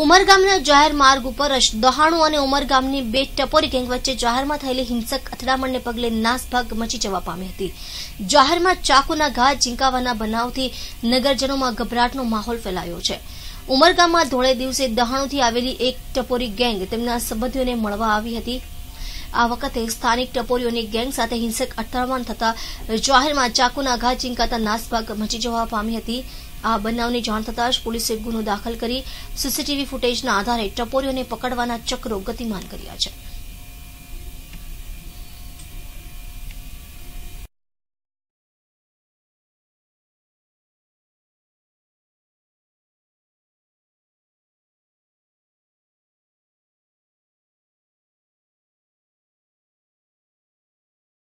ઉમરગામના જાહેર માર્ગ ઉપર દહાણુ અને ઉમરગામની બે ટપોરી ગેંગ વચ્ચે જાહેરમાં થયેલી હિંસક અથડામણને પગલે નાસભાગ મચી જવા પામી હતી. જાહેરમાં ચાકુના ઘા ઝીંકાવાના બનાવથી નગરજનોમાં ગભરાટનો માહોલ ફેલાયો છે. ઉમરગામમાં ધોળે દિવસે દહાણુથી આવેલી એક ટપોરી ગેંગ તેમના સંબંધીઓને મળવા આવી હતી. આ વખતે સ્થાનિક ટપોરીઓની ગેંગ સાથે હિંસક અથડામણ થતા જાહેરમાં ચાકુના ઘા ચીંકાતા નાસભાગ મચી જવા પામી હતી. આ બનાવની જાણ થતાં જ પોલીસે ગુનો દાખલ કરી સીસીટીવી ફૂટેજના આધારે ટપોરીઓને પકડવાના ચક્રો ગતિમાન કર્યા છે.